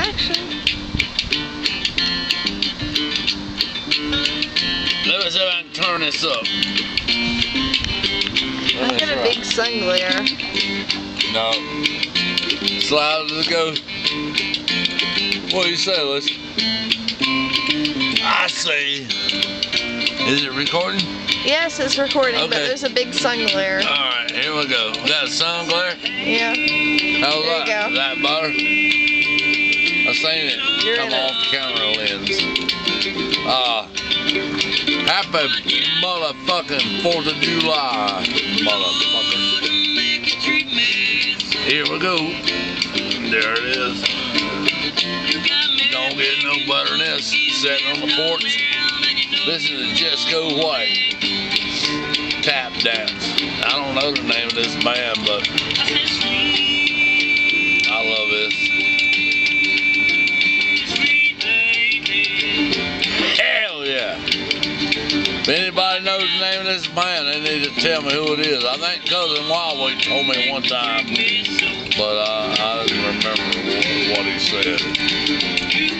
action. Let me see if I can turn this up. I get a big sun glare. No. Slide to go. What do you say, Liz? I see. Is it recording? Yes, it's recording, but there's a big sun glare. Alright, here we go. We Got a sun glare? Yeah. How's There you that? go. That better? I seen it You're come off camera lens. Uh, happy motherfucking 4th of July, motherfucker. Here we go. There it is. Don't get no better than this. Sitting on the porch. Listen to Jesco White. Tap dance. I don't know the name of this band, but band, they need to tell me who it is. I think Cousin Wildway told me one time, but uh, I didn't remember what, he said. You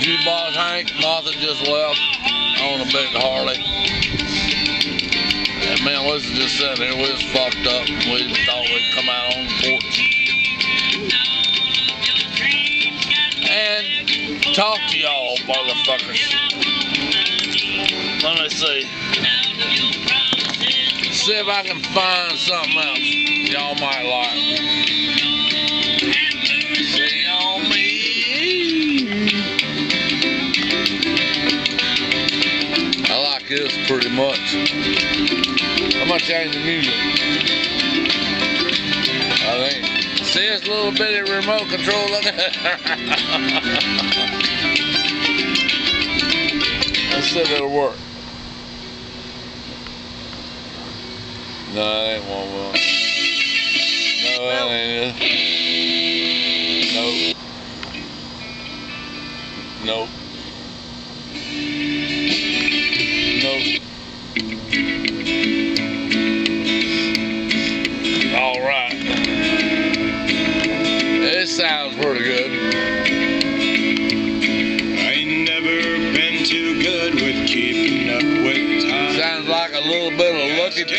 Jukebox Hank, Martha just left on a big Harley. And man, we was just sitting here, we was fucked up. We thought we'd come out on the porch. And talk to y'all, motherfuckers. Let me see. See if I can find something else y'all might like. I like this pretty much. I'm gonna change the music. I think. See this little bitty remote control? Look Let's see if it'll work. No, that ain't one will. No, that ain't it. Nope. Nope.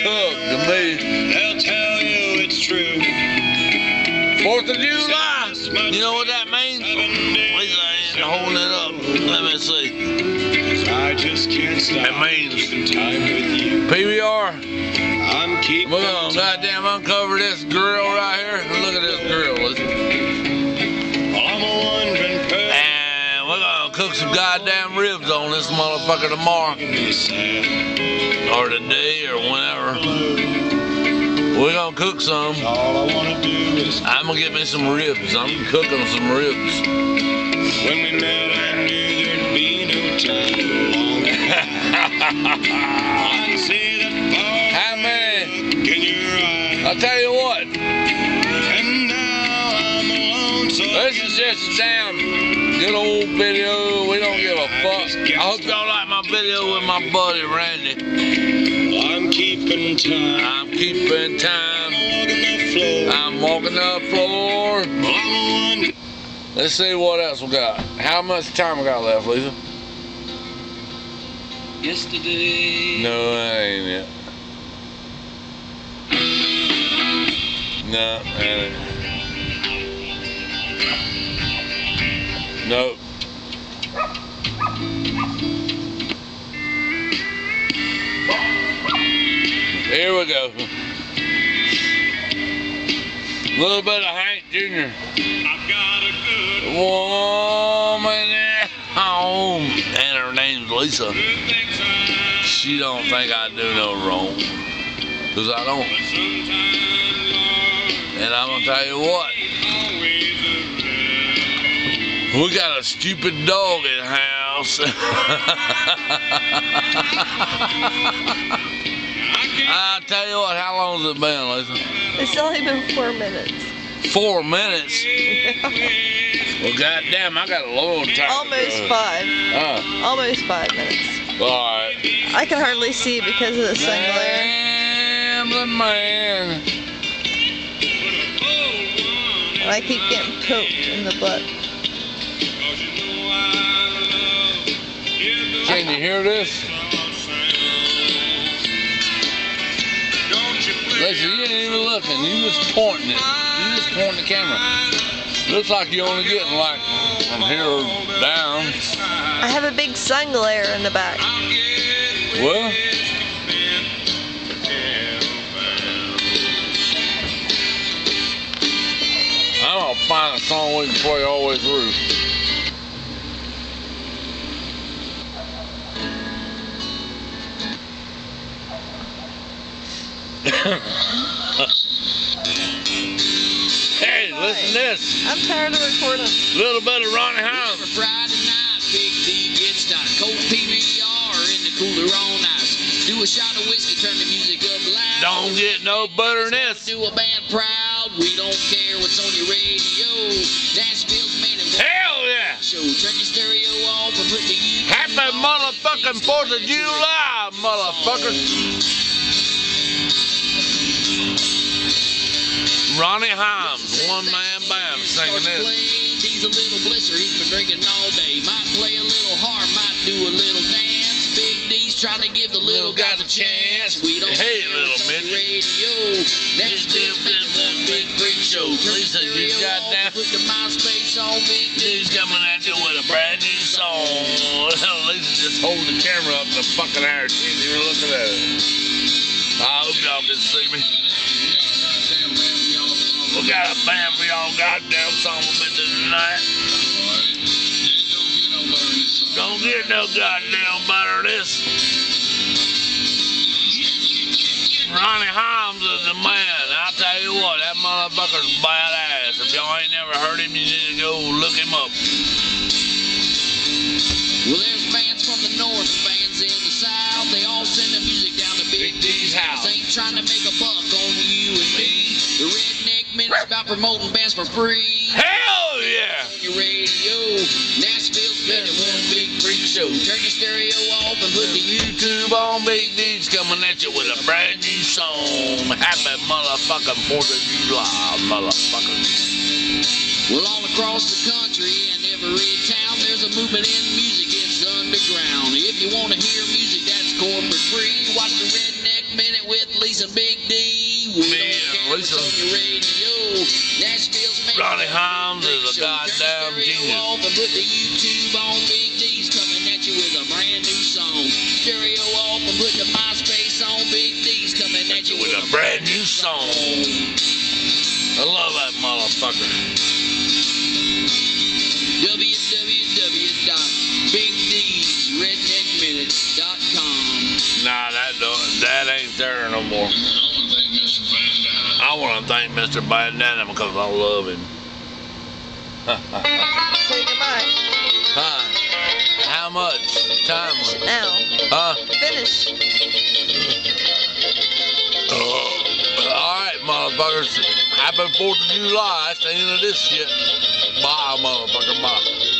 Tug to me. They'll tell you it's true. Fourth of July. You know what that means? Please, I ain't holding it up. Let me see. I just can't stop It means- time with you. PBR. I'm keeping We're gonna goddamn uncover this grill right here. This motherfucker tomorrow. Or today or whenever. We're gonna cook some. I wanna do is I'm gonna get me some ribs. I'm cooking some ribs. when we met, I knew there'd be no time long. I can see that far How many? look in your eyes. I'll tell you what. And now I'm alone, so This is just damn good old video. We don't give a fuck. I hope y'all like my video with my buddy Randy. I'm keeping time. I'm keeping time. I'm Walking the floor. I'm walking the floor. I'm. Let's see what else we got. How much time we got left, Lisa? Yesterday. No, that ain't it. No, that ain't it. Nope. Here we go. A little bit of Hank Jr. I've got a good Woman at home. And her name's Lisa. good things I She don't think I do no wrong. Cause I don't. but sometimes, Lord, And I'm gonna tell you what. We got a stupid dog in the house. I tell you what, how long has it been, Lisa? It's only been four minutes. Four minutes. Well, goddamn, I got a long time. Almost five. Uh, Almost five minutes. all right. I can hardly see because of the sun glare. Damn the man. And I keep getting poked in the butt. Can you hear this? Listen, you ain't even looking. You just pointing it. You just pointing the camera. Looks like you're only getting like from here down. I have a big sun glare in the back. Well, I'm gonna find a song we can play all the way through. Hey, listen to this. I'm tired of recording. Little bit of Ronnie For Hines. Friday night, Big D gets started. Cold PBR in the cooler all night. Do a shot of whiskey, turn the music up loud. Don't get no better than this. Do a band proud. We don't care what's on your radio. Nashville's man and Hell yeah! show. Turn your stereo off and put the Happy on. motherfucking 4th of July, motherfuckers. Ronnie Himes, one man band, singing this. playing, D's a little blister, he's been drinking all day. Might play a little hard, might do a little dance. Big D's trying to give the little guys a chance. We don't Hey, little midget. radio. This just is one big freak show. Lisa, you got that? Put the MySpace on Big D. He's coming at you with a brand new song. Lisa just holding the camera up in the fucking air. She ain't even looking at it. I hope y'all can see me. We got a band for y'all goddamn son of a bitches tonight. Don't get no goddamn better this. Ronnie Himes is the man. I tell you what, that motherfucker's badass. If y'all ain't never heard him, you need to go look him up. Well, there's bands Minute's about promoting bands for free. Hell yeah! Your radio, Nashville's spinning one big freak show. Turn your stereo off and put the YouTube on Big D's coming at you with a brand new song. Happy motherfucking 4th of July, motherfuckers. Well, all across the country and every town, there's a movement in music. It's underground. If you want to hear music that's corporate free, watch the Redneck Minute with Lisa Big D. We Me don't and care what's Lisa. radio. Ronnie Himes is a show. Turn the goddamn genius. off and put the YouTube on. Big D's coming at you with a brand new song. Stereo off and put the MySpace on. Big D's coming at you With a brand new song. I love that motherfucker. www.bigdredneckminute.com. Nah, that don't, that ain't there no more. Want to thank Mr. Bandana because I love him. Say goodbye. Huh? How much time? Finish now. Huh? Finish. Oh, all right, motherfuckers. Happy 4th of July. That's the end of this shit. Bye, motherfucker. Bye.